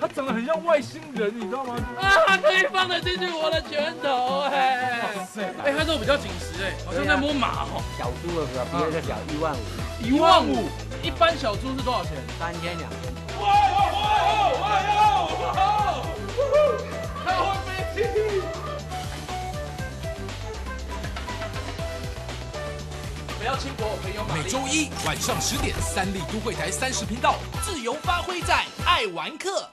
它长得很像外星人，你知道吗？啊，可以放得进去我的拳头哎！哇塞！哎，它肉比较紧实哎，好像在摸马哦。小猪的时候比那个小一万五，一万五。一般小猪是多少钱？三千两千。不要轻薄我朋友每周一晚上十点，三立都会台三十频道，自由发挥在爱玩客。